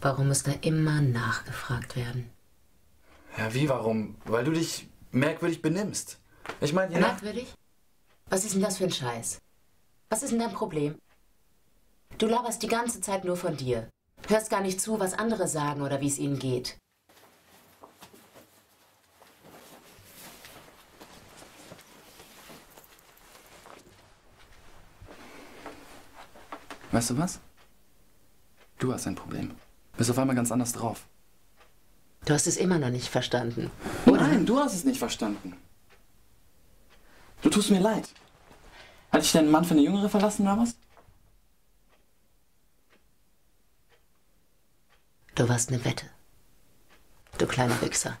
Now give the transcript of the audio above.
Warum muss da immer nachgefragt werden? Ja, wie, warum? Weil du dich merkwürdig benimmst. Ich meine, nach... Merkwürdig? Was ist denn das für ein Scheiß? Was ist denn dein Problem? Du laberst die ganze Zeit nur von dir. Hörst gar nicht zu, was andere sagen oder wie es ihnen geht. Weißt du was? Du hast ein Problem. Bist auf einmal ganz anders drauf. Du hast es immer noch nicht verstanden. Nein, du hast es nicht verstanden. Du tust mir leid. Hat dich dein Mann für eine Jüngere verlassen oder was? Du warst eine Wette. Du kleiner Wichser.